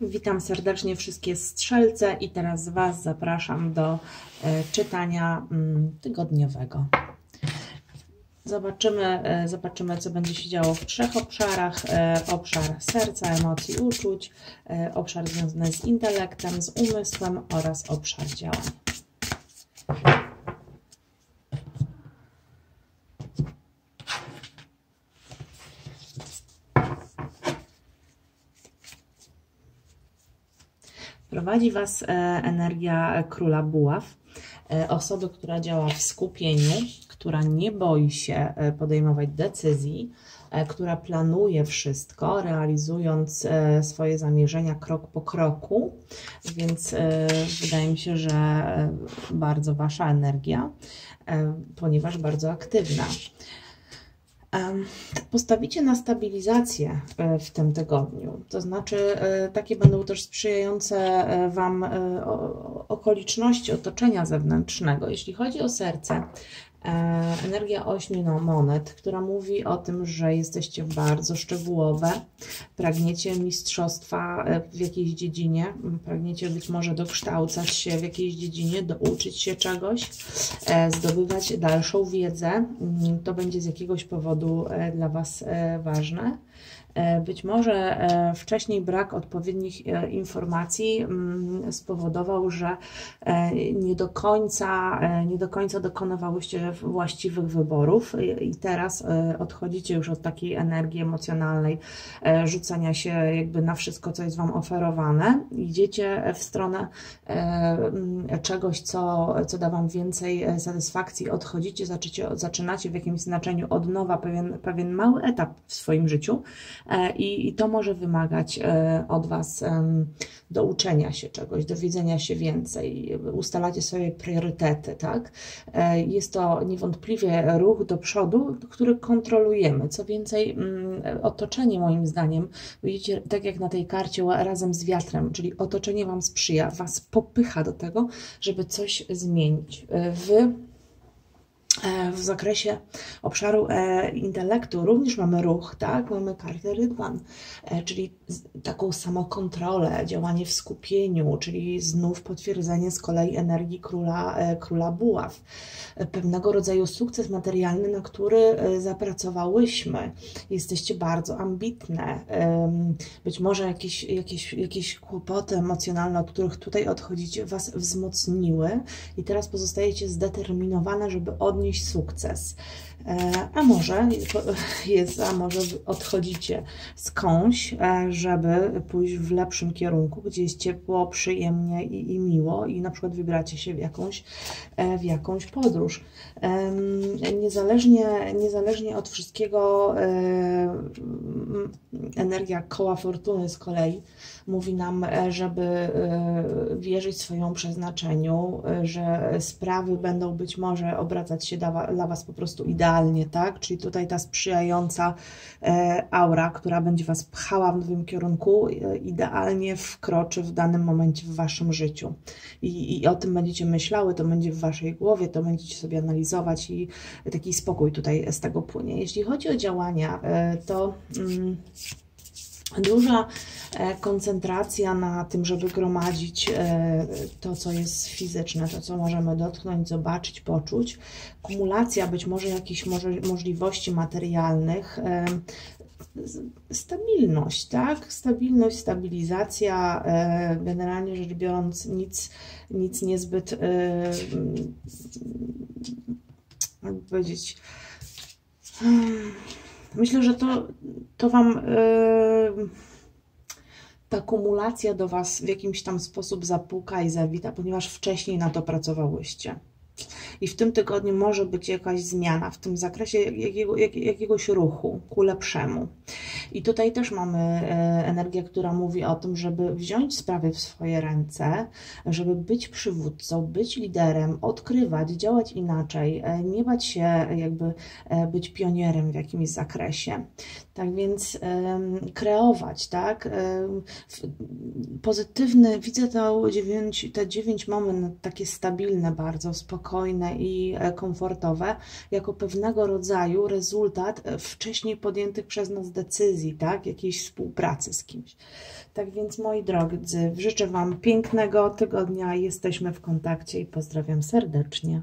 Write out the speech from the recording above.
Witam serdecznie wszystkie strzelce i teraz Was zapraszam do e, czytania mm, tygodniowego. Zobaczymy, e, zobaczymy, co będzie się działo w trzech obszarach. E, obszar serca, emocji, uczuć, obszar związany z intelektem, z umysłem oraz obszar działań. Prowadzi Was e, energia króla buław, e, osoby, która działa w skupieniu, która nie boi się e, podejmować decyzji, która planuje wszystko, realizując swoje zamierzenia krok po kroku, więc wydaje mi się, że bardzo Wasza energia, ponieważ bardzo aktywna postawicie na stabilizację e, w tym tygodniu. To znaczy, e, takie będą też sprzyjające e, Wam okoliczności otoczenia zewnętrznego. Jeśli chodzi o serce, energia ośmiu monet, która mówi o tym, że jesteście bardzo szczegółowe, pragniecie mistrzostwa e, w jakiejś dziedzinie, pragniecie być może dokształcać się w jakiejś dziedzinie, douczyć się czegoś, e, zdobywać dalszą wiedzę. To będzie z jakiegoś powodu dla Was ważne. E, być może e, wcześniej brak odpowiednich e, informacji mm, spowodował, że nie do końca, nie do końca dokonywałyście właściwych wyborów i teraz odchodzicie już od takiej energii emocjonalnej, rzucania się jakby na wszystko, co jest Wam oferowane. Idziecie w stronę mm, czegoś, co, co da Wam więcej satysfakcji, odchodzicie, zaczynacie, zaczynacie w jakimś znaczeniu od nowa pewien, pewien mały etap w swoim życiu, E, i, i to może wymagać e, od Was do uczenia się czegoś, do widzenia się więcej, ustalacie sobie priorytety, tak? E, jest to niewątpliwie ruch do przodu, który kontrolujemy. Co więcej, mm, otoczenie moim zdaniem, widzicie, tak jak na tej karcie razem z wiatrem, czyli otoczenie Wam sprzyja, Was popycha do tego, żeby coś zmienić. Wy E, w zakresie obszaru e, intelektu również mamy ruch, tak? Mamy kartę rydwan, e, czyli taką samokontrolę, działanie w skupieniu, czyli znów potwierdzenie z kolei energii króla, króla buław. Pewnego rodzaju sukces materialny, na który zapracowałyśmy. Jesteście bardzo ambitne. Być może jakieś, jakieś, jakieś kłopoty emocjonalne, od których tutaj odchodzicie, Was wzmocniły i teraz pozostajecie zdeterminowane, żeby odnieść odnieść sukces. E, a może jest, a może odchodzicie skądś, e, żeby pójść w lepszym kierunku, gdzie jest ciepło, przyjemnie i, i miło i na przykład wybracie się w jakąś, e, w jakąś podróż. Niezależnie, niezależnie od wszystkiego energia koła fortuny z kolei mówi nam, żeby wierzyć swojemu przeznaczeniu, że sprawy będą być może obracać się dla, dla Was po prostu idealnie, tak? Czyli tutaj ta sprzyjająca e, aura, która będzie Was pchała w nowym kierunku, e, idealnie wkroczy w danym momencie w Waszym życiu. I, I o tym będziecie myślały, to będzie w Waszej głowie, to będziecie sobie analizować i taki spokój tutaj z tego płynie. Jeśli chodzi o działania, e, to... Mm, Duża e, koncentracja na tym, żeby gromadzić e, to, co jest fizyczne, to, co możemy dotknąć, zobaczyć, poczuć. Kumulacja być może jakichś możliwości materialnych, e, stabilność, tak? Stabilność, stabilizacja, generalnie rzecz biorąc, nic, nic niezbyt, jak powiedzieć, Myślę, że to, to Wam yy, ta kumulacja do Was w jakimś tam sposób zapuka i zawita, ponieważ wcześniej na to pracowałyście i w tym tygodniu może być jakaś zmiana w tym zakresie jakiego, jak, jakiegoś ruchu ku lepszemu. I tutaj też mamy e, energię, która mówi o tym, żeby wziąć sprawy w swoje ręce, żeby być przywódcą, być liderem, odkrywać, działać inaczej, e, nie bać się jakby e, być pionierem w jakimś zakresie. Tak więc kreować, tak? Pozytywny, widzę to dziewięć, te dziewięć moment takie stabilne bardzo, spokojne i e, komfortowe, jako pewnego rodzaju rezultat e, wcześniej podjętych przez nas decyzji, tak? Jakiejś współpracy z kimś. Tak więc, moi drodzy, życzę Wam pięknego tygodnia. Jesteśmy w kontakcie i pozdrawiam serdecznie.